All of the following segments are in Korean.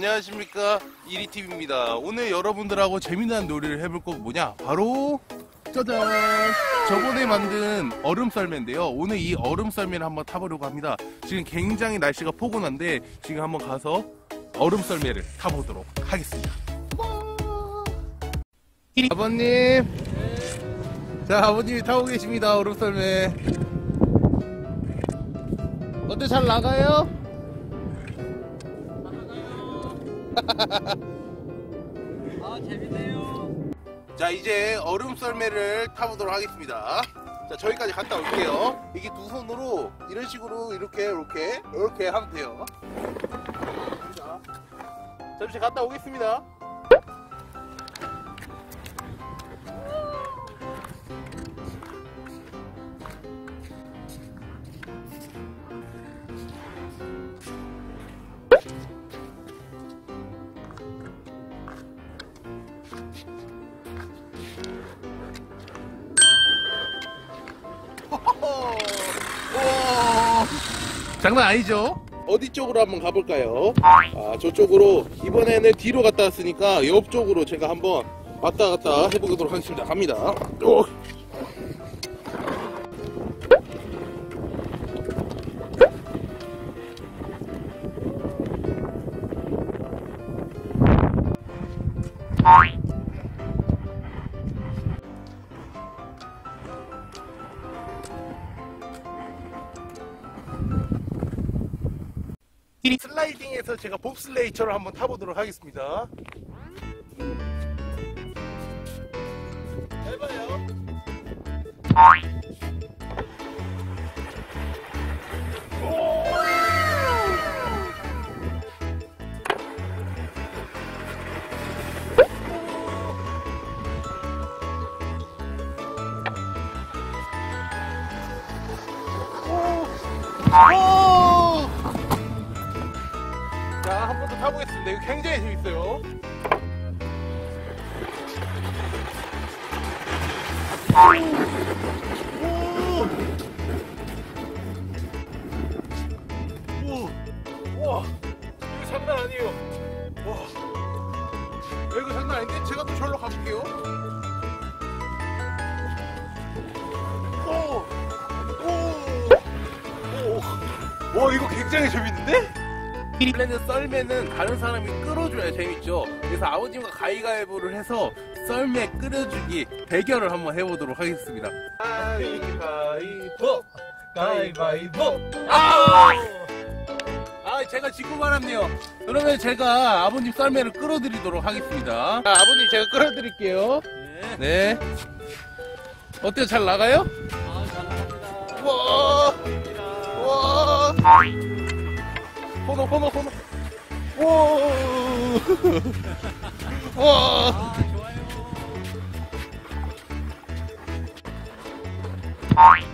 안녕하십니까. 이리TV입니다. 오늘 여러분들하고 재미난 놀이를 해볼 거 뭐냐? 바로 짜잔! 저번에 만든 얼음 썰매인데요. 오늘 이 얼음 썰매를 한번 타보려고 합니다. 지금 굉장히 날씨가 포근한데 지금 한번 가서 얼음 썰매를 타보도록 하겠습니다. 아버님! 자 아버님이 타고 계십니다 얼음 썰매. 어때 잘 나가요? 아 재밌네요. 자 이제 얼음 썰매를 타보도록 하겠습니다. 자 저기까지 갔다 올게요. 이게 두 손으로 이런 식으로 이렇게 이렇게 이렇게 하면 돼요. 자 잠시 갔다 오겠습니다 장난 아니죠? 어디 쪽으로 한번 가볼까요? 아 저쪽으로 이번에는 뒤로 갔다 왔으니까 옆쪽으로 제가 한번 왔다 갔다 해보도록 하겠습니다 갑니다 오. 이 슬라이딩에서 제가 봅슬레이처럼 한번 타보도록 하겠습니다. 해봐요. 오! 자, 더 타보겠습니다. 이거 굉장히 재밌어요. 오! 오! 와! 이거 장난 아니에요. 와! 야, 이거 장난 아닌데? 제가 또 절로 가볼게요. 오! 오! 오! 와, 이거 굉장히 재밌는데? 그런데 썰매는 다른 사람이 끌어줘야 재밌죠. 그래서 아버님과 가위바위보를 해서 썰매 끌어주기 대결을 한번 해보도록 하겠습니다. 가위바위보! 가위바위보. 아! 아, 제가 지고 말았네요. 그러면 제가 아버님 썰매를 끌어드리도록 하겠습니다. 자, 아버님 제가 끌어드릴게요. 네. 네. 어때요? 잘 나가요? 아 잘합니다. 우와! 우와! 번호, 번호, 번호. 오! 와! 아 좋아요.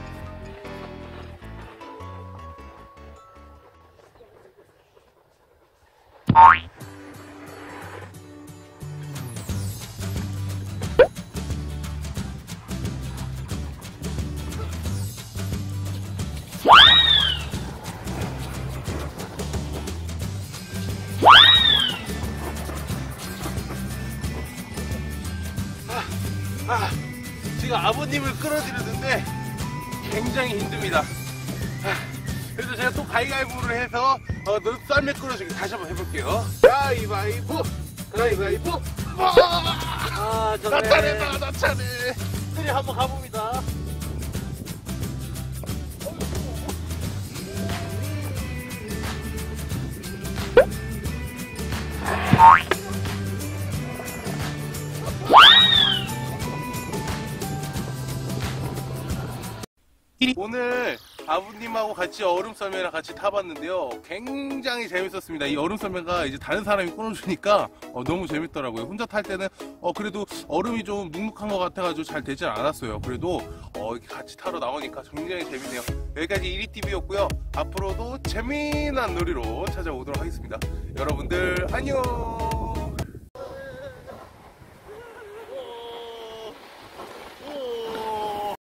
아, 지금 아버님을 끌어들였는데 굉장히 힘듭니다. 아, 그래서 제가 또 가위가위보를 해서 어, 눈 썰매 끌어주기 다시 한번 해볼게요. 가위바위보! 가위바위보! 와! 아 나. 차례다, 나 차례! 들이 한번 가봅니다. 오늘 아버님하고 같이 얼음 썰매랑 같이 타봤는데요. 굉장히 재밌었습니다. 이 얼음 썰매가 이제 다른 사람이 끊어주니까 어, 너무 재밌더라고요. 혼자 탈 때는 어, 그래도 얼음이 좀 눅눅한 것 같아가지고 잘 되진 않았어요. 그래도 어, 이렇게 같이 타러 나오니까 굉장히 재밌네요. 여기까지 이리TV였고요. 앞으로도 재미난 놀이로 찾아오도록 하겠습니다. 여러분들 안녕!